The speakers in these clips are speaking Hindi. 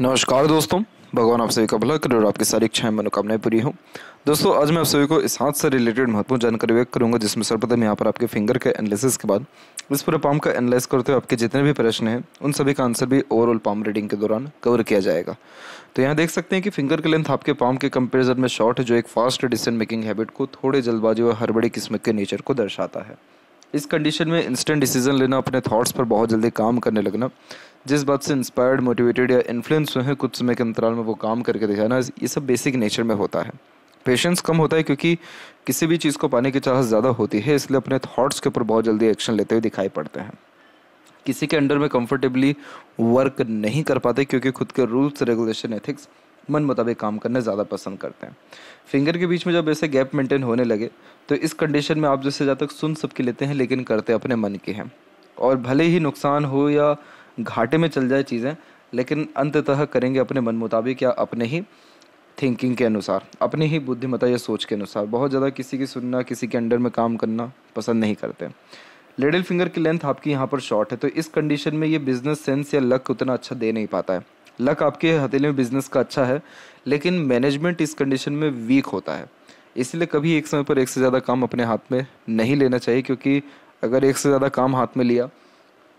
नमस्कार दोस्तों, भगवान आप सभी का भला करे और आपकी सारी इच्छाएँ, मनोकामनाएँ पूरी हों। दोस्तों, आज मैं आप सभी को इस हाथ से रिलेटेड महत्वपूर्ण जानकारी व्यक्त करूँगा, जिसमें सर्वप्रथम यहाँ पर आपके फिंगर के एनालिसिस के बाद, इस पूरे पाम का एनालाइज करते हुए आपके जितने भी प्रश्न हैं, उन सभी का आंसर भी ओवरऑल पाम रीडिंग के दौरान कवर किया जाएगा। तो यहाँ देख सकते हैं कि फिंगर के लेंथ आपके पाम के कंपेरिजन में शॉर्ट है, जो एक फास्ट डिसीज़न मेकिंग हैबिट को थोड़े जल्दबाजी व हर बड़ी किस्म के नेचर को दर्शाता है। इस कंडीशन में इंस्टेंट डिसीज़न लेना, अपने थॉट्स पर बहुत जल्दी काम करने लगना जिस बात से इंस्पायर्ड मोटिवेटेड या इन्फ्लुएंस हुए हैं, कुछ समय के अंतराल में वो काम करके दिखाना ये सब बेसिक नेचर में होता है। पेशेंस कम होता है क्योंकि किसी भी चीज़ को पाने की चाहत ज़्यादा होती है, इसलिए अपने थॉट्स के ऊपर बहुत जल्दी एक्शन लेते हुए दिखाई पड़ते हैं। किसी के अंडर में कंफर्टेबली वर्क नहीं कर पाते क्योंकि खुद के रूल्स रेगुलेशन एथिक्स मन मुताबिक काम करना ज़्यादा पसंद करते हैं। फिंगर के बीच में जब ऐसे गैप मेंटेन होने लगे तो इस कंडीशन में आप जैसे ज़्यादा तक सुन सबके लेते हैं, लेकिन करते अपने मन के हैं। और भले ही नुकसान हो या घाटे में चल जाए चीज़ें, लेकिन अंततः करेंगे अपने मन मुताबिक या अपने ही थिंकिंग के अनुसार, अपनी ही बुद्धिमता या सोच के अनुसार। बहुत ज़्यादा किसी की सुनना, किसी के अंडर में काम करना पसंद नहीं करते। लेडल फिंगर की लेंथ आपकी यहाँ पर शॉर्ट है तो इस कंडीशन में ये बिज़नेस सेंस या लक उतना अच्छा दे नहीं पाता है। लक आपके हथेली में बिज़नेस का अच्छा है, लेकिन मैनेजमेंट इस कंडीशन में वीक होता है। इसलिए कभी एक समय पर एक से ज़्यादा काम अपने हाथ में नहीं लेना चाहिए, क्योंकि अगर एक से ज़्यादा काम हाथ में लिया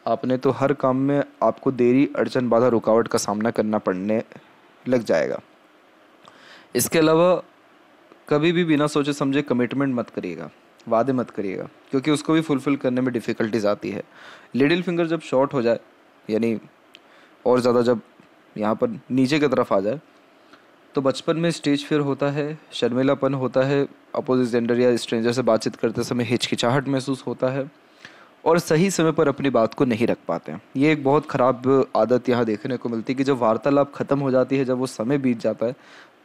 आपने तो हर काम में आपको देरी, अड़चन, बाधा, रुकावट का सामना करना पड़ने लग जाएगा। इसके अलावा कभी भी बिना सोचे समझे कमिटमेंट मत करिएगा, वादे मत करिएगा, क्योंकि उसको भी फुलफ़िल करने में डिफ़िकल्टीज आती है। लिडिल फिंगर जब शॉर्ट हो जाए, यानी और ज़्यादा जब यहाँ पर नीचे की तरफ़ आ जाए तो बचपन में स्टेज फेयर होता है, शर्मिलापन होता है अपोजिट जेंडर या स्ट्रेंजर से बातचीत करते समय हिचकिचाहट महसूस होता है। और सही समय पर अपनी बात को नहीं रख पाते हैं। ये एक बहुत ख़राब आदत यहाँ देखने को मिलती है कि जब वार्तालाप ख़त्म हो जाती है, जब वो समय बीत जाता है,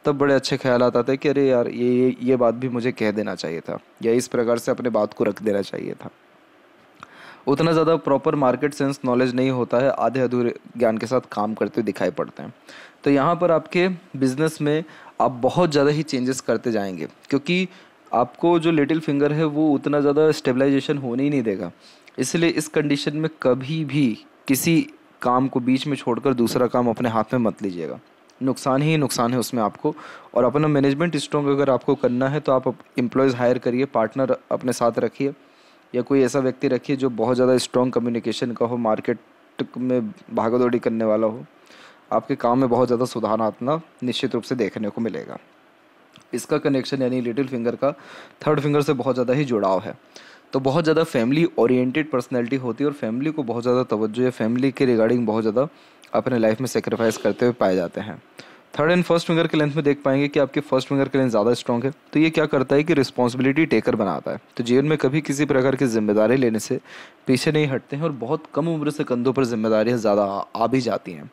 तब बड़े अच्छे ख्याल आते हैं कि अरे यार, ये ये बात भी मुझे कह देना चाहिए था, या इस प्रकार से अपने बात को रख देना चाहिए था। उतना ज़्यादा प्रॉपर मार्केट सेंस नॉलेज नहीं होता है, आधे अधूरे ज्ञान के साथ काम करते दिखाई पड़ते हैं। तो यहाँ पर आपके बिज़नेस में आप बहुत ज़्यादा ही चेंजेस करते जाएँगे, क्योंकि आपको जो लिटिल फिंगर है, वो उतना ज़्यादा स्टेबलाइजेशन होने ही नहीं देगा। इसलिए इस कंडीशन में कभी भी किसी काम को बीच में छोड़कर दूसरा काम अपने हाथ में मत लीजिएगा। नुकसान ही नुकसान है उसमें आपको। और अपना मैनेजमेंट स्ट्रॉन्ग अगर आपको करना है तो आप एम्प्लॉयज़ हायर करिए पार्टनर अपने साथ रखिए। या कोई ऐसा व्यक्ति रखिए जो बहुत ज़्यादा स्ट्रॉन्ग कम्युनिकेशन का हो मार्केट में भागदौड़ी करने वाला हो। आपके काम में बहुत ज़्यादा सुधार आना निश्चित रूप से देखने को मिलेगा। इसका कनेक्शन यानी लिटिल फिंगर का थर्ड फिंगर से बहुत ज़्यादा ही जुड़ाव है। तो बहुत ज़्यादा फैमिली ओरिएंटेड पर्सनैलिटी होती है और फैमिली को बहुत ज़्यादा तवज्जो या फैमिली के रिगार्डिंग बहुत ज़्यादा अपने लाइफ में सेक्रीफाइस करते हुए पाए जाते हैं। थर्ड एंड फ़र्स्ट फिंगर के लेंथ में देख पाएँगे कि आपके फ़र्स्ट फिंगर के लेंथ ज़्यादा स्ट्रॉग है। तो ये क्या करता है कि रिस्पॉन्सिबिलिटी टेकर बनाता है। तो जीवन में कभी किसी प्रकार की ज़िम्मेदारी लेने से पीछे नहीं हटते हैं और बहुत कम उम्र से कंधों पर जिम्मेदारियाँ ज़्यादा आ भी जाती हैं।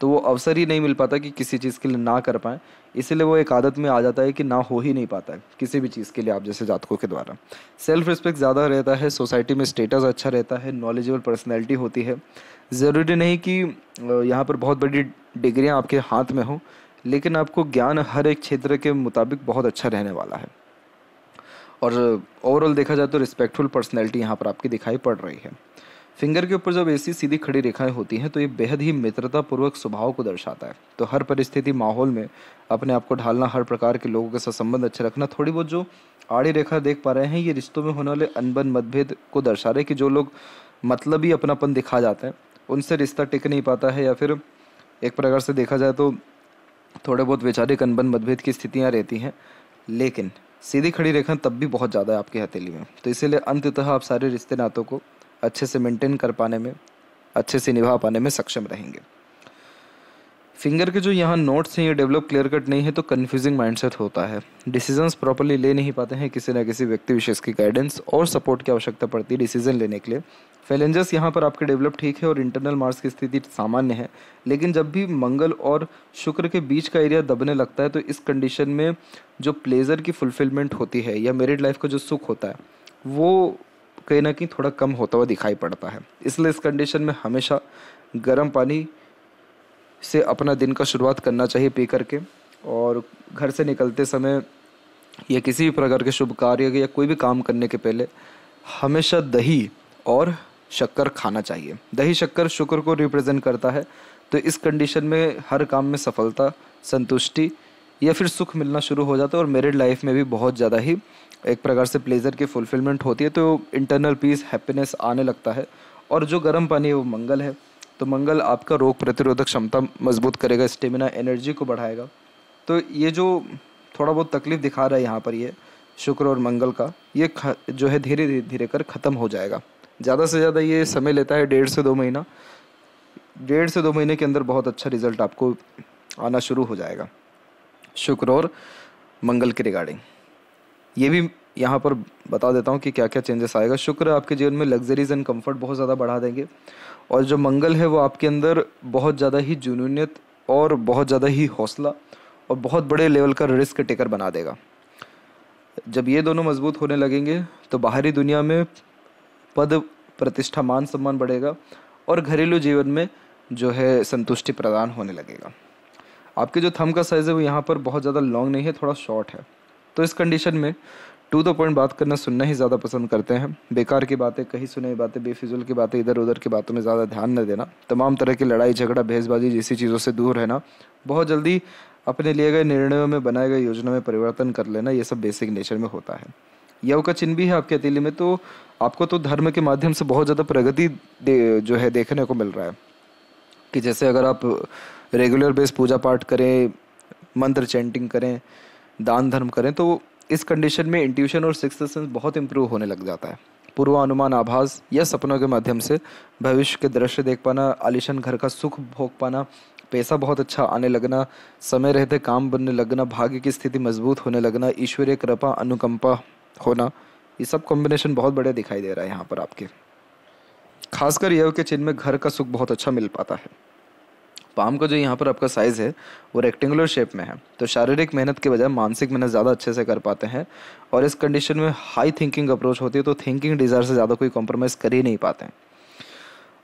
तो वो अवसर ही नहीं मिल पाता कि किसी चीज़ के लिए ना कर पाएँ। इसीलिए वो एक आदत में आ जाता है कि ना हो ही नहीं पाता है, किसी भी चीज़ के लिए आप जैसे जातकों के द्वारा। सेल्फ रिस्पेक्ट ज़्यादा रहता है सोसाइटी में स्टेटस अच्छा रहता है नॉलेजेबल पर्सनैलिटी होती है। ज़रूरी नहीं कि यहाँ पर बहुत बड़ी डिग्रियाँ आपके हाथ में हों, लेकिन आपको ज्ञान हर एक क्षेत्र के मुताबिक बहुत अच्छा रहने वाला है। और ओवरऑल देखा जाए तो रिस्पेक्टफुल पर्सनैलिटी यहाँ पर आपकी दिखाई पड़ रही है। फिंगर के ऊपर जब ऐसी सीधी खड़ी रेखाएँ होती हैं तो ये बेहद ही मित्रतापूर्वक स्वभाव को दर्शाता है। तो हर परिस्थिति, माहौल में अपने आप को ढालना, हर प्रकार के लोगों के साथ संबंध अच्छे रखना, थोड़ी बहुत जो आड़ी रेखा देख पा रहे हैं, ये रिश्तों में होने वाले अनबन मतभेद को दर्शा रहे हैं कि जो लोग मतलब ही अपनापन दिखा जाते हैं, उनसे रिश्ता टिक नहीं पाता है या फिर एक प्रकार से देखा जाए तो थोड़े बहुत वैचारिक अनबन मतभेद की स्थितियाँ रहती हैं। लेकिन सीधी खड़ी रेखा तब भी बहुत ज़्यादा है आपकी हथेली में। तो इसीलिए अंततः आप सारे रिश्ते नातों को अच्छे से मेंटेन कर पाने में, अच्छे से निभा पाने में सक्षम रहेंगे। फिंगर के जो यहाँ नोट्स हैं, ये डेवलप क्लियर कट नहीं है तो कन्फ्यूजिंग माइंडसेट होता है। डिसीजंस प्रॉपरली ले नहीं पाते हैं किसी न किसी व्यक्ति विशेष की गाइडेंस और सपोर्ट की आवश्यकता पड़ती है डिसीज़न लेने के लिए। फैलेंजर्स यहाँ पर आपके डेवलप ठीक है और इंटरनल मार्क्स की स्थिति सामान्य है, लेकिन जब भी मंगल और शुक्र के बीच का एरिया दबने लगता है तो इस कंडीशन में जो प्लेजर की फुलफिलमेंट होती है या मेरिड लाइफ का जो सुख होता है, वो कहीं ना कहीं थोड़ा कम होता हुआ दिखाई पड़ता है। इसलिए इस कंडीशन में हमेशा गर्म पानी से अपना दिन का शुरुआत करना चाहिए पी करके और घर से निकलते समय या किसी भी प्रकार के शुभ कार्य या कोई भी काम करने के पहले हमेशा दही और शक्कर खाना चाहिए। दही, शक्कर, शुक्र को रिप्रेजेंट करता है तो इस कंडीशन में हर काम में सफलता, संतुष्टि या फिर सुख मिलना शुरू हो जाता है और मेरिड लाइफ में भी बहुत ज़्यादा ही एक प्रकार से प्लेजर की फुलफिलमेंट होती है तो इंटरनल पीस हैप्पीनेस आने लगता है। और जो गर्म पानी है, वो मंगल है। तो मंगल आपका रोग प्रतिरोधक क्षमता मज़बूत करेगा स्टेमिना एनर्जी को बढ़ाएगा। तो ये जो थोड़ा बहुत तकलीफ़ दिखा रहा है यहाँ पर, ये शुक्र और मंगल का, ये जो है धीरे धीरे कर ख़त्म हो जाएगा। ज़्यादा से ज़्यादा ये समय लेता है डेढ़ से दो महीना। डेढ़ से दो महीने के अंदर बहुत अच्छा रिज़ल्ट आपको आना शुरू हो जाएगा। शुक्र और मंगल के रिगार्डिंग ये भी यहाँ पर बता देता हूँ कि क्या क्या चेंजेस आएगा। शुक्र आपके जीवन में लग्जरीज एंड कंफर्ट बहुत ज़्यादा बढ़ा देंगे। और जो मंगल है वो आपके अंदर बहुत ज़्यादा ही जुनूनियत और बहुत ज़्यादा ही हौसला और बहुत बड़े लेवल का रिस्क टेकर बना देगा। जब ये दोनों मज़बूत होने लगेंगे तो बाहरी दुनिया में पद, प्रतिष्ठा, मान सम्मान बढ़ेगा और घरेलू जीवन में जो है संतुष्टि प्रदान होने लगेगा। आपके जो थम का साइज़ है वो यहाँ पर बहुत ज़्यादा लॉन्ग नहीं है, थोड़ा शॉर्ट है। तो इस कंडीशन में टू द पॉइंट बात करना सुनना ही ज़्यादा पसंद करते हैं। बेकार की बातें, कहीं सुने बातें, बेफिजुल की बातें इधर उधर की बातों में ज़्यादा ध्यान न देना। तमाम तरह की लड़ाई, झगड़ा भेजबाजी जैसी चीज़ों से दूर रहना। बहुत जल्दी अपने लिए गए निर्णयों में बनाए गए योजना में परिवर्तन कर लेना, ये सब बेसिक नेचर में होता है। यव का चिन्ह भी है आपके अतीली में तो आपको तो धर्म के माध्यम से बहुत ज़्यादा प्रगति जो है देखने को मिल रहा है। कि जैसे अगर आप रेगुलर बेस पूजा पाठ करें, मंत्र चैंटिंग करें दान धर्म करें तो इस कंडीशन में इंट्यूशन और सिक्स सेंस बहुत इंप्रूव होने लग जाता है। पूर्वानुमान, आभास या सपनों के माध्यम से भविष्य के दृश्य देख पाना, आलिशान घर का सुख भोग पाना, पैसा बहुत अच्छा आने लगना, समय रहते काम बनने लगना, भाग्य की स्थिति मज़बूत होने लगना, ईश्वरीय कृपा, अनुकंपा होना, ये सब कॉम्बिनेशन बहुत बढ़िया दिखाई दे रहा है यहाँ पर आपके। खासकर यह के चिन्ह में घर का सुख बहुत अच्छा मिल पाता है। पाम का जो यहाँ पर आपका साइज़ है, वो रेक्टेंगुलर शेप में है। तो शारीरिक मेहनत के बजाय मानसिक मेहनत ज़्यादा अच्छे से कर पाते हैं और इस कंडीशन में हाई थिंकिंग अप्रोच होती है तो थिंकिंग डिज़ायर से ज़्यादा कोई कॉम्प्रोमाइज़ कर ही नहीं पाते हैं।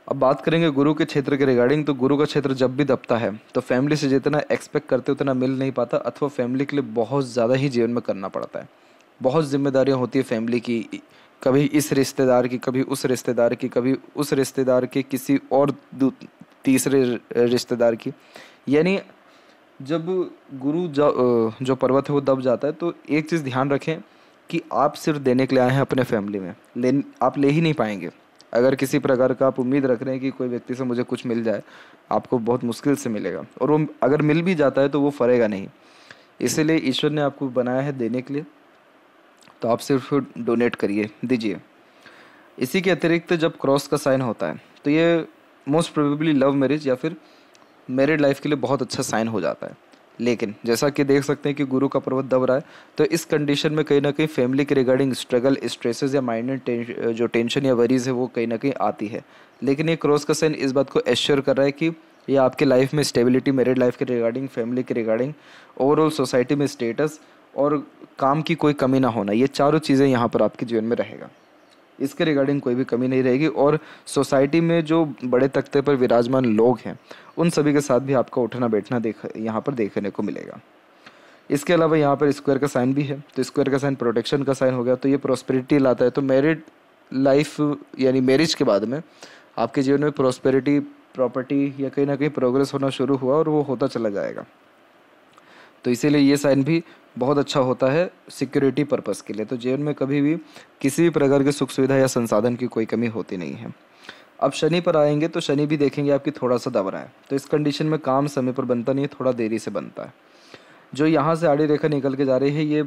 अब बात करेंगे गुरु के क्षेत्र के रिगार्डिंग तो गुरु का क्षेत्र जब भी दबता है तो फैमिली से जितना एक्सपेक्ट करते उतना मिल नहीं पाता, अथवा फैमिली के लिए बहुत ज़्यादा ही जीवन में करना पड़ता है। बहुत जिम्मेदारियाँ होती है फैमिली की, कभी इस रिश्तेदार की, कभी उस रिश्तेदार की, कभी उस रिश्तेदार के किसी और तीसरे रिश्तेदार की। यानी जब गुरु जो, जो पर्वत है वो दब जाता है तो एक चीज़ ध्यान रखें कि आप सिर्फ़ देने के लिए आए हैं अपने फैमिली में। ले आप ले ही नहीं पाएँगे। अगर किसी प्रकार का आप उम्मीद रख रहे हैं कि कोई व्यक्ति से मुझे कुछ मिल जाए आपको बहुत मुश्किल से मिलेगा। और वो अगर मिल भी जाता है तो वो फरेगा नहीं। इसीलिए ईश्वर ने आपको बनाया है देने के लिए। तो आप सिर्फ़ डोनेट करिए दीजिए। इसी के अतिरिक्त जब क्रॉस का साइन होता है तो ये मोस्ट प्रोबेबली लव मैरिज या फिर मैरिड लाइफ के लिए बहुत अच्छा साइन हो जाता है। लेकिन जैसा कि देख सकते हैं कि गुरु का पर्वत दब रहा है तो इस कंडीशन में कहीं ना कहीं फैमिली के रिगार्डिंग स्ट्रगल स्ट्रेसेस या माइंड जो टेंशन या वरीज है, वो कहीं ना कहीं आती है। लेकिन ये क्रॉस का साइन इस बात को एश्योर कर रहा है कि ये आपके लाइफ में स्टेबिलिटी मेरिड लाइफ के रिगार्डिंग फैमिली के रिगार्डिंग ओवरऑल सोसाइटी में स्टेटस और काम की कोई कमी ना होना। ये चारों चीज़ें यहाँ पर आपके जीवन में रहेगा। इसके रिगार्डिंग कोई भी कमी नहीं रहेगी और सोसाइटी में जो बड़े तख्ते पर विराजमान लोग हैं, उन सभी के साथ भी आपका उठना बैठना देख, यहाँ पर देखने को मिलेगा। इसके अलावा यहाँ पर स्क्वायर का साइन भी है। तो स्क्वायर का साइन प्रोटेक्शन का साइन हो गया तो ये प्रोस्पेरिटी लाता है। तो मैरिड लाइफ यानी मैरिज के बाद में आपके जीवन में प्रोस्पेरिटी प्रॉपर्टी या कहीं ना कहीं प्रोग्रेस होना शुरू हुआ और वो होता चला जाएगा। तो इसीलिए ये साइन भी बहुत अच्छा होता है सिक्योरिटी पर्पज़ के लिए। तो जीवन में कभी भी किसी भी प्रकार की सुख सुविधा या संसाधन की कोई कमी होती नहीं है। अब शनि पर आएँगे तो शनि भी देखेंगे आपकी थोड़ा सा दब रहा है। तो इस कंडीशन में काम समय पर बनता नहीं है, थोड़ा देरी से बनता है। जो यहाँ से आड़ी रेखा निकल के जा रही है, ये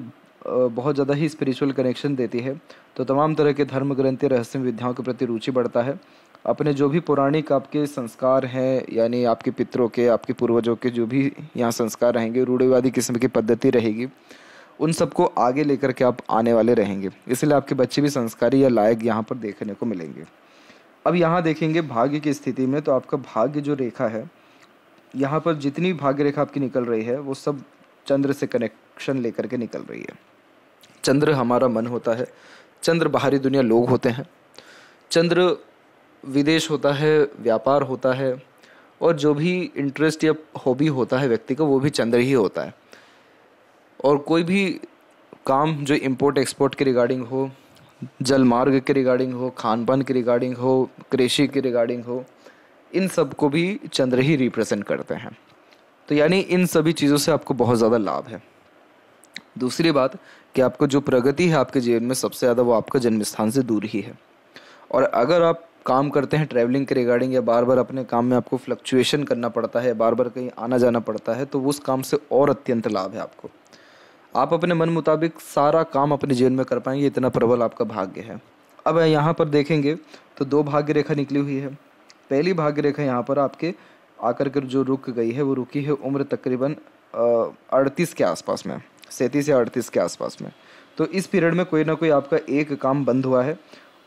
बहुत ज़्यादा ही स्पिरिचुअल कनेक्शन देती है। तो तमाम तरह के धर्म ग्रंथ रहस्य विद्याओं के प्रति रुचि बढ़ता है। अपने जो भी पौराणिक आपके संस्कार हैं, यानी आपके पितरों के, आपके पूर्वजों के जो भी यहाँ संस्कार रहेंगे, रूढ़िवादी किस्म की पद्धति रहेगी, उन सबको आगे लेकर के आप आने वाले रहेंगे। इसलिए आपके बच्चे भी संस्कारी या लायक यहाँ पर देखने को मिलेंगे। अब यहाँ देखेंगे भाग्य की स्थिति में तो आपका भाग्य जो रेखा है, यहाँ पर जितनी भाग्य रेखा आपकी निकल रही है, वो सब चंद्र से कनेक्शन लेकर के निकल रही है। चंद्र हमारा मन होता है, चंद्र बाहरी दुनिया लोग होते हैं, चंद्र विदेश होता है, व्यापार होता है, और जो भी इंटरेस्ट या हॉबी होता है व्यक्ति का, वो भी चंद्र ही होता है। और कोई भी काम जो इम्पोर्ट एक्सपोर्ट के रिगार्डिंग हो, जल मार्ग के रिगार्डिंग हो, खान पान के रिगार्डिंग हो, कृषि के रिगार्डिंग हो, इन सबको भी चंद्र ही रिप्रेजेंट करते हैं। तो यानी इन सभी चीज़ों से आपको बहुत ज़्यादा लाभ है। दूसरी बात, कि आपको जो प्रगति है आपके जीवन में, सबसे ज़्यादा वो आपका जन्म स्थान से दूर ही है। और अगर आप काम करते हैं ट्रैवलिंग के रिगार्डिंग या बार बार अपने काम में आपको फ्लक्चुएशन करना पड़ता है बार बार कहीं आना जाना पड़ता है तो उस काम से और अत्यंत लाभ है आपको। आप अपने मन मुताबिक सारा काम अपने जीवन में कर पाएँगे, इतना प्रबल आपका भाग्य है। अब यहाँ पर देखेंगे तो दो भाग्य रेखा निकली हुई है। पहली भाग्य रेखा यहाँ पर आपके आकर कर जो रुक गई है, वो रुकी है उम्र तकरीबन अड़तीस के आसपास में, सैंतीस या अड़तीस के आसपास में। तो इस पीरियड में कोई ना कोई आपका एक काम बंद हुआ है।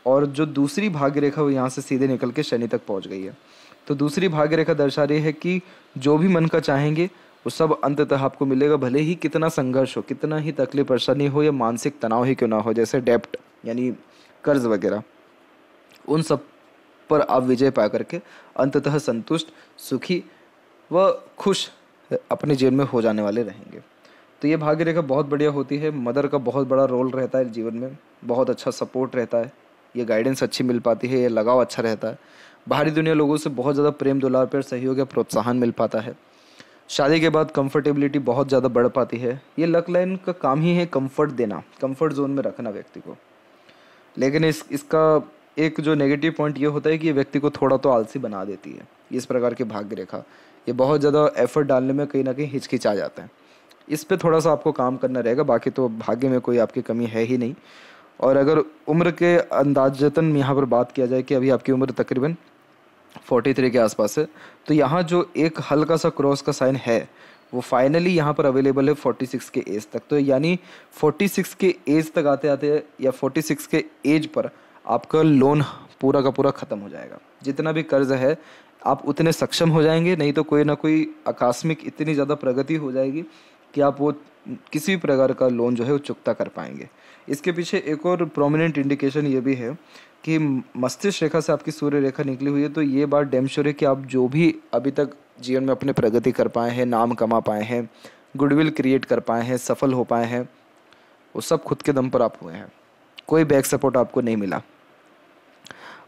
और जो दूसरी भाग्य रेखा वो यहाँ से सीधे निकल के शनि तक पहुँच गई है। तो दूसरी भाग्य रेखा दर्शा रही है कि जो भी मन का चाहेंगे, वो सब अंततः आपको मिलेगा, भले ही कितना संघर्ष हो, कितना ही तकलीफ़ परेशानी हो या मानसिक तनाव ही क्यों ना हो, जैसे डेप्ट, यानी कर्ज वगैरह, उन सब पर आप विजय पा करके अंततः संतुष्ट, सुखी व खुश अपने जीवन में हो जाने वाले रहेंगे। तो ये भाग्य रेखा बहुत बढ़िया होती है, मदर का बहुत बड़ा रोल रहता है जीवन में, बहुत अच्छा सपोर्ट रहता है। ये गाइडेंस अच्छी मिल पाती है, ये लगाव अच्छा रहता है। बाहरी दुनिया लोगों से बहुत ज़्यादा प्रेम, दुलार पर सहयोग या प्रोत्साहन मिल पाता है। शादी के बाद कंफर्टेबिलिटी बहुत ज़्यादा बढ़ पाती है। ये लक लाइन का काम ही है कंफर्ट देना कंफर्ट जोन में रखना व्यक्ति को। लेकिन इस, इसका एक जो नेगेटिव पॉइंट ये होता है कि ये व्यक्ति को थोड़ा तो आलसी बना देती है, इस प्रकार की भाग्य रेखा ये बहुत ज़्यादा एफर्ट डालने में कहीं ना कहीं हिचकिचा जाता है। इस पर थोड़ा सा आपको काम करना रहेगा, बाकी तो भाग्य में कोई आपकी कमी है ही नहीं। और अगर उम्र के अंदाजतन यहाँ पर बात किया जाए कि अभी आपकी उम्र तकरीबन 43 के आसपास है तो यहाँ जो एक हल्का सा क्रॉस का साइन है, वो फाइनली यहाँ पर अवेलेबल है 46 के एज तक। तो यानी 46 के एज तक आते आते या 46 के एज पर आपका लोन पूरा का पूरा ख़त्म हो जाएगा। जितना भी कर्ज है, आप उतने सक्षम हो जाएँगे, नहीं तो कोई ना कोई आकस्मिक इतनी ज़्यादा प्रगति हो जाएगी कि आप वो किसी भी प्रकार का लोन जो है वो चुकता कर पाएँगे। इसके पीछे एक और प्रोमिनेंट इंडिकेशन ये भी है कि मस्तिष्क रेखा से आपकी सूर्य रेखा निकली हुई है तो ये बात डेमश्योर है कि आप जो भी अभी तक जीवन में अपने प्रगति कर पाए हैं, नाम कमा पाए हैं गुडविल क्रिएट कर पाए हैं, सफल हो पाए हैं, वो सब खुद के दम पर आप हुए हैं। कोई बैक सपोर्ट आपको नहीं मिला।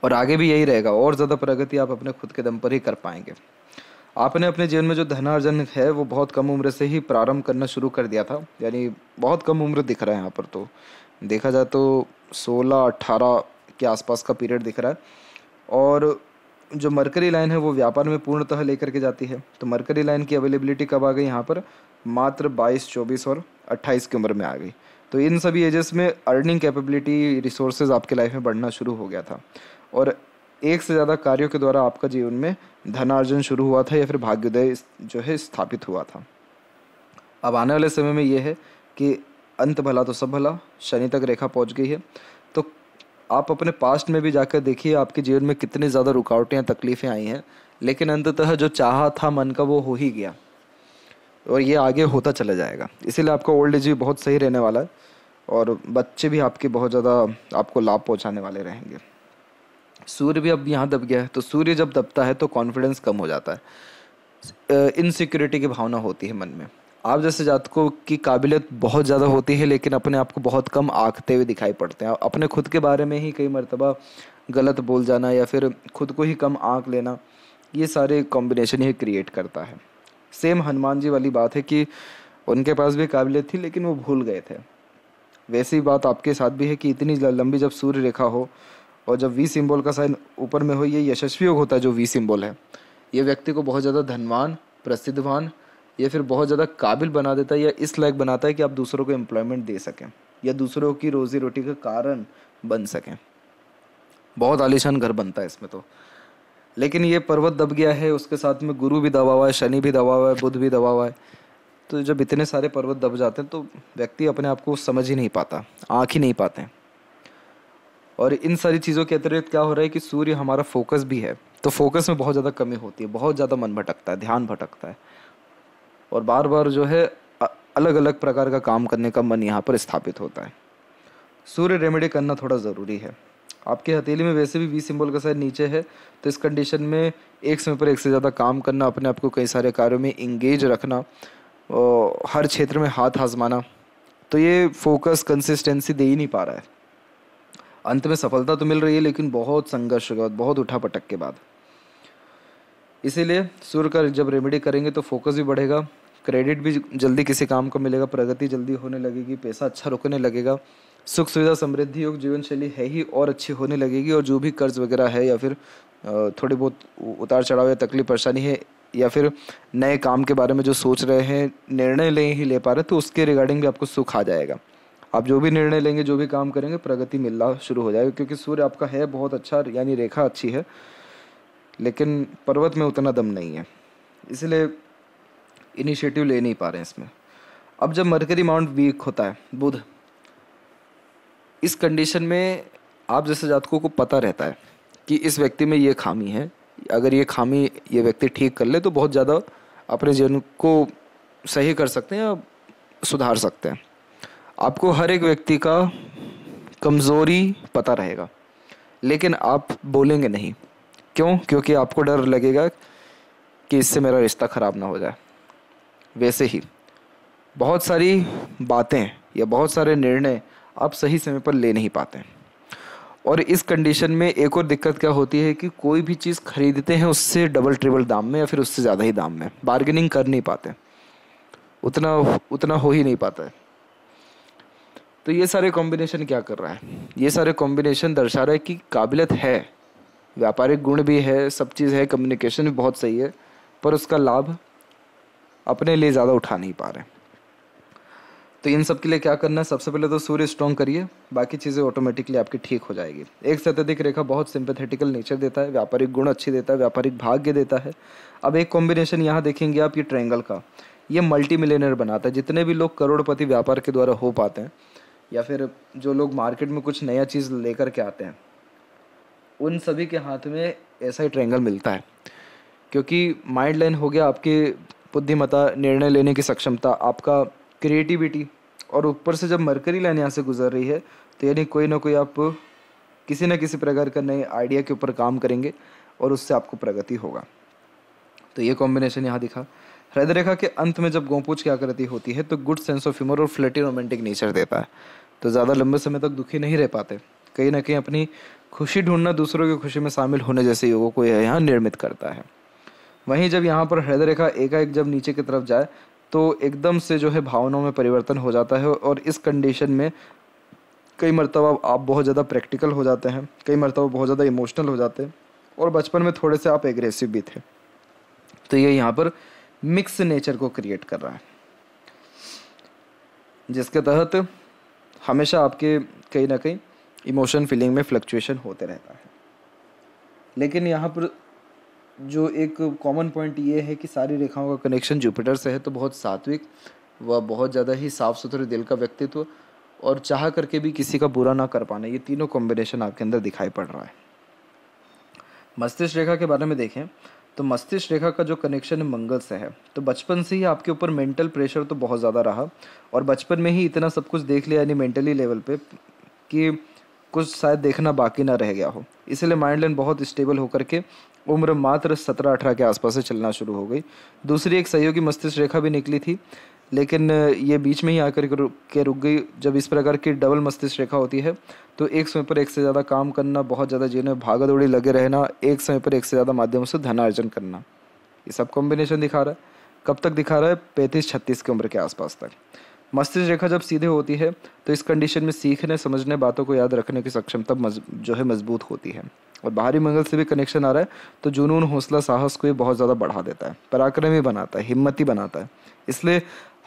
और आगे भी यही रहेगा, और ज़्यादा प्रगति आप अपने खुद के दम पर ही कर पाएँगे। आपने अपने जीवन में जो धनार्जन है, वो बहुत कम उम्र से ही प्रारंभ करना शुरू कर दिया था, यानी बहुत कम उम्र दिख रहा है यहाँ पर तो। देखा जाए तो सोलह अट्ठारह के आसपास का पीरियड दिख रहा है। और जो मरकरी लाइन है वो व्यापार में पूर्णतः लेकर के जाती है। तो मरकरी लाइन की अवेलेबिलिटी कब आ गई यहाँ पर? मात्र 22, 24 और 28 की उम्र में आ गई। तो इन सभी एजेस में अर्निंग कैपेबिलिटी रिसोर्सेज आपके लाइफ में बढ़ना शुरू हो गया था। और एक से ज़्यादा कार्यों के द्वारा आपका जीवन में धनार्जन शुरू हुआ था या फिर भाग्योदय जो है स्थापित हुआ था। अब आने वाले समय में यह है कि अंत भला तो सब भला, शनि तक रेखा पहुँच गई है। तो आप अपने पास्ट में भी जाकर देखिए, आपके जीवन में कितनी ज़्यादा रुकावटें या तकलीफ़ें आई हैं। लेकिन अंततः जो चाहा था मन का, वो हो ही गया। और ये आगे होता चला जाएगा। इसीलिए आपका ओल्ड एज भी बहुत सही रहने वाला है। और बच्चे भी आपके बहुत ज़्यादा आपको लाभ पहुँचाने वाले रहेंगे। सूर्य भी अब यहाँ दब गया है। तो सूर्य जब दबता है तो कॉन्फिडेंस कम हो जाता है। इनसिक्योरिटी की भावना होती है मन में। आप जैसे जातकों की काबिलियत बहुत ज़्यादा होती है, लेकिन अपने आप को बहुत कम आंकते हुए दिखाई पड़ते हैं। अपने खुद के बारे में ही कई मरतबा गलत बोल जाना या फिर खुद को ही कम आंक लेना, ये सारे कॉम्बिनेशन ही क्रिएट करता है। सेम हनुमान जी वाली बात है कि उनके पास भी काबिलियत थी, लेकिन वो भूल गए थे। वैसी बात आपके साथ भी है कि इतनी लंबी जब सूर्य रेखा हो और जब वी सिंबल का साइन ऊपर में हो, ये यशस्वी योग होता है जो वी सिंबल है। ये व्यक्ति को बहुत ज़्यादा धनवान, प्रसिद्धवान या फिर बहुत ज़्यादा काबिल बना देता है या इस लायक बनाता है कि आप दूसरों को एम्प्लॉयमेंट दे सकें या दूसरों की रोज़ी रोटी का कारण बन सकें। बहुत आलिशान घर बनता है इसमें तो। लेकिन ये पर्वत दब गया है, उसके साथ में गुरु भी दबा हुआ है, शनि भी दबा हुआ है, बुध भी दबा हुआ है। तो जब इतने सारे पर्वत दब जाते हैं तो व्यक्ति अपने आप को समझ ही नहीं पाता, आँख ही नहीं पाते। और इन सारी चीज़ों के अतिरिक्त क्या हो रहा है कि सूर्य हमारा फोकस भी है। तो फोकस में बहुत ज़्यादा कमी होती है, बहुत ज़्यादा मन भटकता है, ध्यान भटकता है। और बार बार जो है अलग अलग प्रकार का काम करने का मन यहाँ पर स्थापित होता है। सूर्य रेमेडी करना थोड़ा ज़रूरी है। आपके हथेली में वैसे भी वी सिंबल का साइड नीचे है तो इस कंडीशन में एक समय पर एक से ज़्यादा काम करना, अपने आप को कई सारे कार्यों में इंगेज रखना और हर क्षेत्र में हाथ आजमाना तो ये फोकस कंसिस्टेंसी दे ही नहीं पा रहा है। अंत में सफलता तो मिल रही है, लेकिन बहुत संघर्ष के बाद, बहुत उठा पटक के बाद। इसीलिए सूर्य का जब रेमेडी करेंगे तो फोकस भी बढ़ेगा। क्रेडिट भी जल्दी किसी काम को मिलेगा, प्रगति जल्दी होने लगेगी, पैसा अच्छा रुकने लगेगा, सुख, सुविधा, समृद्धि, योग जीवन शैली है ही और अच्छी होने लगेगी और जो भी कर्ज वगैरह है या फिर थोड़ी बहुत उतार चढ़ाव या तकलीफ़ परेशानी है या फिर नए काम के बारे में जो सोच रहे हैं, निर्णय ले ही ले पा रहे तो उसके रिगार्डिंग भी आपको सुख आ जाएगा। आप जो भी निर्णय लेंगे, जो भी काम करेंगे, प्रगति मिलना शुरू हो जाएगा, क्योंकि सूर्य आपका है, बहुत अच्छा यानी रेखा अच्छी है, लेकिन पर्वत में उतना दम नहीं है। इसलिए इनिशिएटिव ले नहीं पा रहे हैं इसमें। अब जब मरकरी माउंट वीक होता है, बुध, इस कंडीशन में आप जैसे जातकों को पता रहता है कि इस व्यक्ति में ये खामी है। अगर ये खामी ये व्यक्ति ठीक कर ले तो बहुत ज़्यादा अपने जीवन को सही कर सकते हैं या सुधार सकते हैं। आपको हर एक व्यक्ति का कमज़ोरी पता रहेगा, लेकिन आप बोलेंगे नहीं। क्यों? क्योंकि आपको डर लगेगा कि इससे मेरा रिश्ता ख़राब ना हो जाए। वैसे ही। बहुत सारी बातें या बहुत सारे निर्णय आप सही समय पर ले नहीं पाते और इस कंडीशन में एक और दिक्कत क्या होती है कि कोई भी चीज़ खरीदते हैं, उससे डबल ट्रिबल दाम में या फिर उससे ज़्यादा ही दाम में। बार्गेनिंग कर नहीं पाते उतना उतना हो ही नहीं पाता है। तो ये सारे कॉम्बिनेशन क्या कर रहा है? ये सारे कॉम्बिनेशन दर्शा रहा है कि काबिलियत है। व्यापारिक गुण भी है, सब चीज़ है कम्युनिकेशन भी बहुत सही है, पर उसका लाभ अपने लिए ज़्यादा उठा नहीं पा रहे। तो इन सब के लिए क्या करना है? सबसे पहले तो सूर्य स्ट्रॉन्ग करिए, बाकी चीज़ें ऑटोमेटिकली आपकी ठीक हो जाएगी। एक से अत्यधिक रेखा बहुत सिंपैथेटिकल नेचर देता है, व्यापारिक गुण अच्छी देता है, व्यापारिक भाग्य देता है। अब एक कॉम्बिनेशन यहाँ देखेंगे आप, ये ट्रायंगल का। ये मल्टी मिलेनियर बनाता है। जितने भी लोग करोड़पति व्यापार के द्वारा हो पाते हैं, या फिर जो लोग मार्केट में कुछ नया चीज़ लेकर के आते हैं, उन सभी के हाथ में ऐसा ही ट्रायंगल मिलता है। क्योंकि माइंड लाइन हो गया आपकी बुद्धिमता निर्णय लेने की सक्षमता, आपका क्रिएटिविटी और ऊपर से जब मरकरी लाइन यहाँ से गुजर रही है तो यानी कोई ना कोई आप किसी न किसी प्रकार का नए आइडिया के ऊपर काम करेंगे और उससे आपको प्रगति होगा। तो ये कॉम्बिनेशन यहाँ दिखा। हृदय रेखा के अंत में जब गोपूछ की आकृति होती है तो गुड सेंस ऑफ़ ह्यूमर और फ्लटी रोमांटिक नेचर देता है। तो ज़्यादा लंबे समय तक दुखी नहीं रह पाते। कहीं ना कहीं अपनी खुशी ढूंढना दूसरों की खुशी में शामिल होने जैसे योगों को यह यहाँ निर्मित करता है। वहीं जब यहाँ पर हृदय रेखा एकाएक जब नीचे की तरफ़ जाए तो एकदम से जो है भावनाओं में परिवर्तन हो जाता है और इस कंडीशन में कई मरतबा आप बहुत ज़्यादा प्रैक्टिकल हो जाते हैं, कई मरतबा बहुत ज़्यादा इमोशनल हो जाते हैं और बचपन में थोड़े से आप एग्रेसिव भी थे। तो ये यहाँ पर मिक्स नेचर को क्रिएट कर रहा है। जिसके तहत हमेशा आपके कहीं ना कहीं इमोशन फीलिंग में फ्लक्चुएशन होते रहता है। लेकिन यहाँ पर जो एक कॉमन पॉइंट ये है कि सारी रेखाओं का कनेक्शन जुपिटर से है तो बहुत सात्विक व बहुत ज़्यादा ही साफ़ सुथरे दिल का व्यक्तित्व और चाह करके भी किसी का बुरा ना कर पाना। ये तीनों कॉम्बिनेशन आपके अंदर दिखाई पड़ रहा है। मस्तिष्क रेखा के बारे में देखें तो मस्तिष्क रेखा का जो कनेक्शन है मंगल से है तो बचपन से ही आपके ऊपर मेंटल प्रेशर तो बहुत ज़्यादा रहा और बचपन में ही इतना सब कुछ देख लिया, यानी मेंटली लेवल पे, कि कुछ शायद देखना बाकी ना रह गया हो। इसलिए माइंड लाइन बहुत स्टेबल होकर के उम्र मात्र सत्रह अठारह के आसपास से चलना शुरू हो गई। दूसरी एक सहयोगी मस्तिष्क रेखा भी निकली थी, लेकिन ये बीच में ही आकर के रुक गई। जब इस प्रकार की डबल मस्तिष्क रेखा होती है तो एक समय पर एक से ज़्यादा काम करना, बहुत ज़्यादा जीवन में भागा दौड़ी लगे रहना, एक समय पर एक से ज़्यादा माध्यमों से धनार्जन करना। ये सब कॉम्बिनेशन दिखा रहा है। कब तक दिखा रहा है? पैंतीस छत्तीस की उम्र के आसपास तक। मस्तिष्क रेखा जब सीधे होती है तो इस कंडीशन में सीखने, समझने, बातों को याद रखने की सक्षमता जो है मज़बूत होती है। और बाहरी मंगल से भी कनेक्शन आ रहा है तो जुनून, हौसला, साहस को ये बहुत ज़्यादा बढ़ा देता है। पराक्रमी बनाता है, हिम्मती बनाता है। इसलिए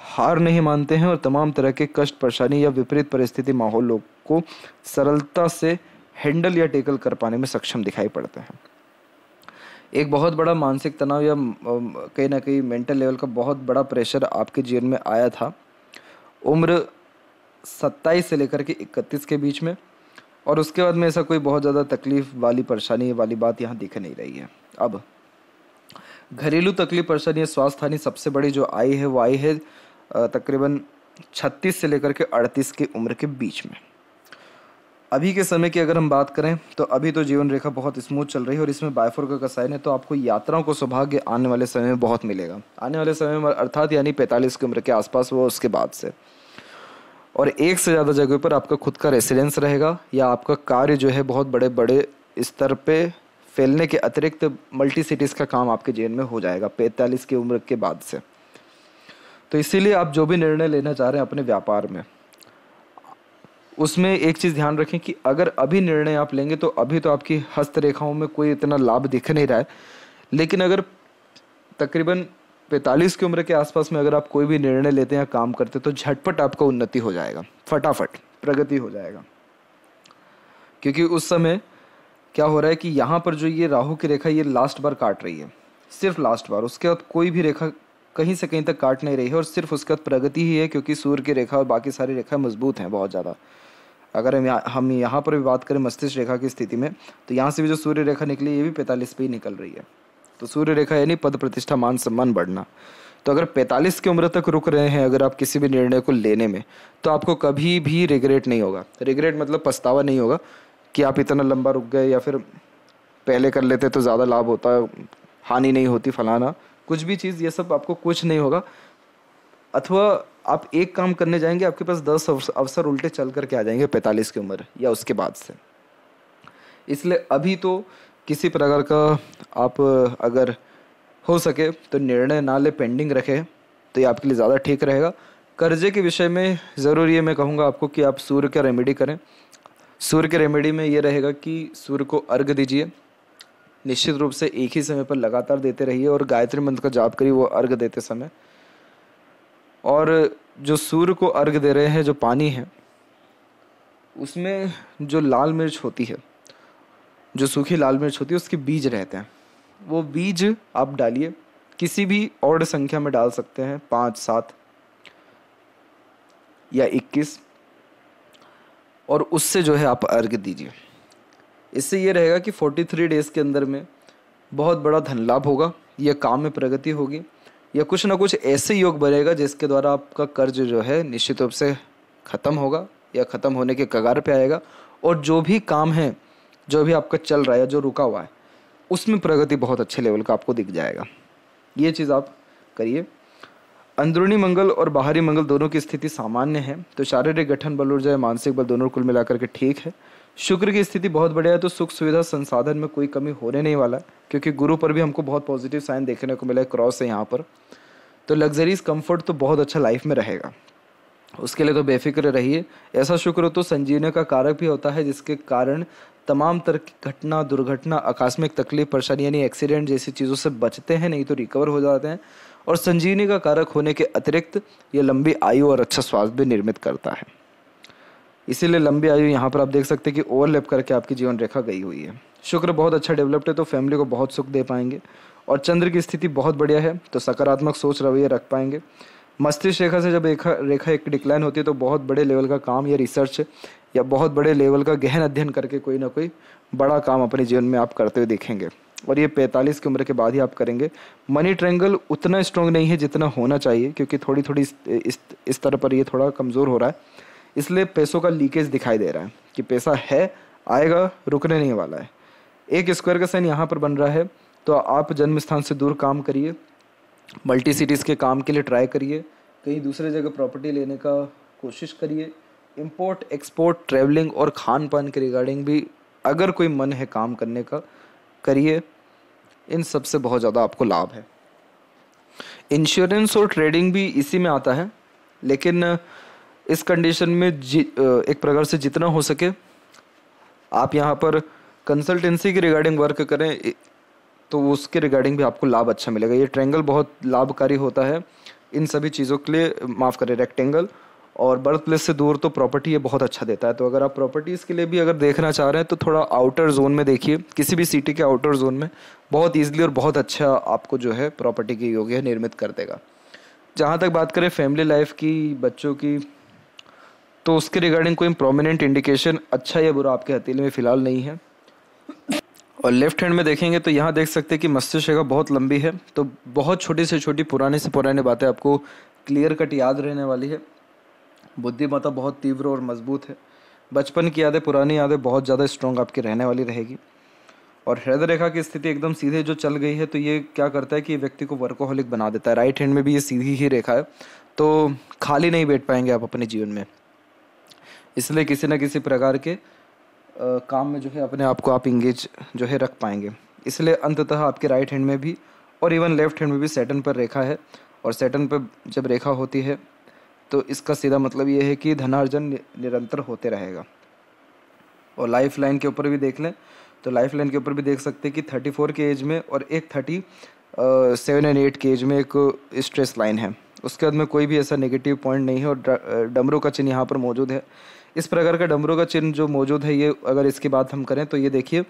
हार नहीं मानते हैं और तमाम तरह के कष्ट, परेशानी या विपरीत परिस्थिति माहौल लोग को सरलता से हैंडल या टेकल कर पाने में सक्षम दिखाई पड़ते हैं। एक बहुत बड़ा मानसिक तनाव या कहीं ना कहीं मेंटल लेवल का बहुत बड़ा प्रेशर आपके जीवन में आया था। उम्र सत्ताईस से लेकर के इकतीस के बीच में, और उसके बाद में ऐसा कोई बहुत ज़्यादा तकलीफ़ वाली परेशानी वाली बात यहाँ दिख नहीं रही है। अब, घरेलू तकलीफ़ परेशानी स्वास्थ्य हानि सबसे बड़ी जो आई है, वो आई है तकरीबन 36 से लेकर के 38 की उम्र के बीच में। अभी के समय की अगर हम बात करें तो अभी तो जीवन रेखा बहुत स्मूथ चल रही है, और इसमें बायफोर का साइन है तो आपको यात्राओं को सौभाग्य आने वाले समय में बहुत मिलेगा। आने वाले समय में अर्थात यानी पैंतालीस की उम्र के आसपास वो उसके बाद से। और एक से ज़्यादा जगह पर आपका खुद का रेसिडेंस रहेगा या आपका कार्य जो है बहुत बड़े बड़े स्तर पे फैलने के अतिरिक्त मल्टी सिटीज़ का काम आपके जीवन में हो जाएगा, पैंतालीस की उम्र के बाद से। तो इसीलिए आप जो भी निर्णय लेना चाह रहे हैं अपने व्यापार में, उसमें एक चीज़ ध्यान रखें कि अगर अभी निर्णय आप लेंगे तो अभी तो आपकी हस्तरेखाओं में कोई इतना लाभ दिख नहीं रहा है, लेकिन अगर तकरीबन पैंतालीस की उम्र के आसपास में अगर आप कोई भी निर्णय लेते हैं काम करते तो झटपट आपका उन्नति हो जाएगा। फटाफट, प्रगति हो जाएगा। क्योंकि उस समय क्या हो रहा है कि यहाँ पर जो ये राहु की रेखा ये लास्ट बार काट रही है, सिर्फ़ लास्ट बार। उसके बाद कोई भी रेखा कहीं से कहीं तक काट नहीं रही है और सिर्फ़ उसके बाद प्रगति ही है क्योंकि सूर्य की रेखा और बाकी सारी रेखा मज़बूत हैं बहुत ज़्यादा। अगर हम हम यहाँ पर भी बात करें मस्तिष्क रेखा की स्थिति में तो यहाँ से भी जो सूर्य रेखा निकली ये भी पैंतालीस पे ही निकल रही है। तो सूर्य रेखा यानी पद प्रतिष्ठा, मान सम्मान बढ़ना। तो अगर 45 की उम्र तक रुक रहे हैं, अगर आप किसी भी निर्णय को लेने में तो आपको कभी भी रिग्रेट नहीं होगा। रिग्रेट मतलब पछतावा नहीं होगा कि आप इतना लंबा रुक गए या फिर पहले कर लेते तो ज़्यादा लाभ होता, हानि नहीं होती फलाना। कुछ भी चीज़, ये सब आपको कुछ नहीं होगा। अथवा आप एक काम करने जाएँगे, आपके पास दस अवसर उल्टे चल करके आ जाएँगे पैंतालीस की उम्र या उसके बाद से। इसलिए अभी तो किसी प्रकार का आप अगर हो सके तो निर्णय ना ले, पेंडिंग रखें तो ये आपके लिए ज़्यादा ठीक रहेगा। कर्जे के विषय में ज़रूर ये मैं कहूँगा आपको कि आप सूर्य का रेमेडी करें। सूर्य के रेमेडी में ये रहेगा कि सूर्य को अर्घ दीजिए। निश्चित रूप से एक ही समय पर लगातार देते रहिए और गायत्री मंत्र का जाप करिए, वो अर्घ देते समय। और जो सूर्य को अर्घ दे रहे हैं, जो पानी है, उसमें जो लाल मिर्च होती है जो सूखी लाल मिर्च होती है, उसके बीज रहते हैं। वो बीज आप डालिए, किसी भी और संख्या में डाल सकते हैं, पाँच, सात या इक्कीस। और उससे जो है आप अर्घ दीजिए। इससे ये रहेगा कि 43 डेज़ के अंदर में बहुत बड़ा धन लाभ होगा, या काम में प्रगति होगी, या कुछ ना कुछ ऐसे योग बनेगा जिसके द्वारा आपका कर्ज जो है निश्चित रूप से ख़त्म होगा, या ख़त्म होने के कगार पे आएगा। और जो भी काम है जो भी आपका चल रहा है जो रुका हुआ है, उसमें प्रगति बहुत अच्छे लेवल का आपको दिख जाएगा। ये चीज़ आप करिए। अंदरूनी मंगल और बाहरी मंगल दोनों की स्थिति सामान्य है तो शारीरिक गठन, बल ऊर्जा मानसिक बल दोनों कुल मिलाकर के ठीक है। शुक्र की स्थिति बहुत बढ़िया है तो सुख सुविधा संसाधन में कोई कमी होने नहीं वाला, क्योंकि गुरु पर भी हमको बहुत पॉजिटिव साइन देखने को मिला है क्रॉस है यहाँ पर। तो लग्जरीज कंफर्ट तो बहुत अच्छा लाइफ में रहेगा। उसके लिए तो बेफिक्र रहिए। ऐसा शुक्र तो संजीवनी का कारक भी होता है, जिसके कारण तमाम तरह की घटना, दुर्घटना, आकस्मिक तकलीफ़, परेशानी यानी एक्सीडेंट जैसी चीज़ों से बचते हैं, नहीं तो रिकवर हो जाते हैं। और संजीवनी का कारक होने के अतिरिक्त ये लंबी आयु और अच्छा स्वास्थ्य भी निर्मित करता है। इसीलिए लंबी आयु यहाँ पर आप देख सकते हैं कि ओवरलैप करके आपकी जीवन रेखा गई हुई है। शुक्र बहुत अच्छा डेवलप्ड है तो फैमिली को बहुत सुख दे पाएँगे। और चंद्र की स्थिति बहुत बढ़िया है तो सकारात्मक सोच रवैया रख पाएँगे। मस्तिष्क रेखा से जब रेखा रेखा एक डिक्लाइन होती है तो बहुत बड़े लेवल का काम या रिसर्च या बहुत बड़े लेवल का गहन अध्ययन करके कोई ना कोई बड़ा काम अपने जीवन में आप करते हुए देखेंगे। और ये 45 की उम्र के बाद ही आप करेंगे। मनी ट्रैंगल उतना स्ट्रॉन्ग नहीं है जितना होना चाहिए क्योंकि थोड़ी थोड़ी इस, तरह पर ये थोड़ा कमज़ोर हो रहा है। इसलिए पैसों का लीकेज दिखाई दे रहा है कि पैसा है आएगा रुकने नहीं वाला है। एक स्क्वायर का साइन यहाँ पर बन रहा है तो आप जन्म स्थान से दूर काम करिए मल्टी सिटीज़ के काम के लिए ट्राई करिए कहीं दूसरे जगह प्रॉपर्टी लेने का कोशिश करिए इंपोर्ट एक्सपोर्ट ट्रैवलिंग और खान पान के रिगार्डिंग भी अगर कोई मन है काम करने का, करिए। इन सबसे बहुत ज़्यादा आपको लाभ है। इंश्योरेंस और ट्रेडिंग भी इसी में आता है, लेकिन, इस कंडीशन में एक प्रकार से जितना हो सके, आप यहाँ पर कंसल्टेंसी के रिगार्डिंग वर्क करें तो उसके रिगार्डिंग भी आपको लाभ अच्छा मिलेगा। ये ट्रेंगल बहुत लाभकारी होता है। इन सभी चीज़ों के लिए माफ़ करें रेक्टेंगल और बर्थ प्लेस से दूर तो प्रॉपर्टी ये बहुत अच्छा देता है। तो अगर आप प्रॉपर्टीज़ के लिए भी अगर देखना चाह रहे हैं तो थोड़ा आउटर जोन में देखिए। किसी भी सिटी के आउटर जोन में बहुत ईजिली और बहुत अच्छा आपको जो है प्रॉपर्टी की योग्य निर्मित कर देगा। जहाँ तक बात करें फैमिली लाइफ की, बच्चों की तो उसके रिगार्डिंग कोई प्रोमिनेंट इंडिकेशन अच्छा या बुरा आपके हथेली में फ़िलहाल नहीं है। और लेफ़्ट हैंड में देखेंगे तो यहाँ देख सकते हैं कि मस्तिष्क बहुत लंबी है। तो बहुत छोटी से छोटी पुराने से पुराने बातें आपको क्लियर कट याद रहने वाली है। बुद्धिमत्ता बहुत तीव्र और मज़बूत है। बचपन की यादें पुरानी यादें बहुत ज़्यादा स्ट्रॉन्ग आपकी रहने वाली रहेगी। और हृदय रेखा की स्थिति एकदम सीधे जो चल गई है तो ये क्या करता है कि व्यक्ति को वर्कोहलिक बना देता है। राइट हैंड में भी ये सीधी ही रेखा है। तो खाली नहीं बैठ पाएँगे आप अपने जीवन में। इसलिए किसी न किसी प्रकार के आ, काम में जो है अपने आप को आप इंगेज जो है रख पाएँगे। इसलिए अंततः आपके राइट हैंड में भी और इवन लेफ़्ट हैंड में भी सेटन पर रेखा है। और सेटन पर जब रेखा होती है तो इसका सीधा मतलब ये है कि धनार्जन निरंतर होते रहेगा। और लाइफ लाइन के ऊपर भी देख लें तो लाइफ लाइन के ऊपर भी देख सकते हैं कि थर्टी फोर के एज में और एक थर्टी सेवन एंड एट के एज में एक स्ट्रेस लाइन है। उसके बाद में कोई भी ऐसा नेगेटिव पॉइंट नहीं है और डमरू का चिन्ह यहाँ पर मौजूद है। इस प्रकार का डमरू का चिन्ह जो मौजूद है, ये अगर इसकी बात हम करें तो ये देखिए,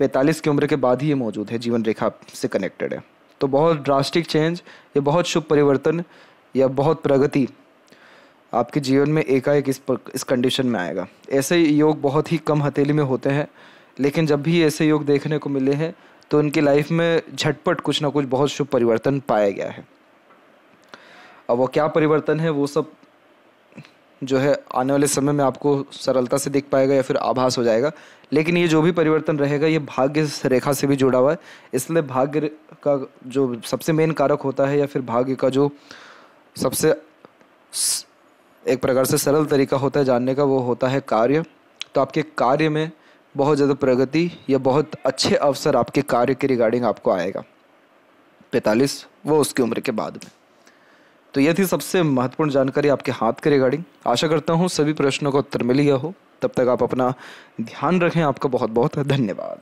पैंतालीस की उम्र के बाद ही ये मौजूद है, जीवन रेखा से कनेक्टेड है। तो बहुत ड्रास्टिक चेंज या बहुत शुभ परिवर्तन, या बहुत प्रगति आपके जीवन में एकाएक इस पर, इस कंडीशन में आएगा। ऐसे योग बहुत ही कम हथेली में होते हैं लेकिन जब भी ऐसे योग देखने को मिले हैं तो उनकी लाइफ में झटपट कुछ ना कुछ बहुत शुभ परिवर्तन पाया गया है। अब वो क्या परिवर्तन है वो सब जो है आने वाले समय में आपको सरलता से दिख पाएगा या फिर आभास हो जाएगा। लेकिन ये जो भी परिवर्तन रहेगा ये भाग्य रेखा से भी जुड़ा हुआ है। इसलिए भाग्य का जो सबसे मेन कारक होता है या फिर भाग्य का जो सबसे एक प्रकार से सरल तरीका होता है जानने का, वो होता है कार्य। तो आपके कार्य में बहुत ज़्यादा प्रगति या बहुत अच्छे अवसर आपके कार्य के रिगार्डिंग आपको आएगा। पैंतालीस, वो उसकी उम्र के बाद में। तो यह थी सबसे महत्वपूर्ण जानकारी आपके हाथ के रिगार्डिंग। आशा करता हूँ सभी प्रश्नों का उत्तर मिल गया हो। तब तक आप अपना ध्यान रखें। आपका बहुत बहुत धन्यवाद।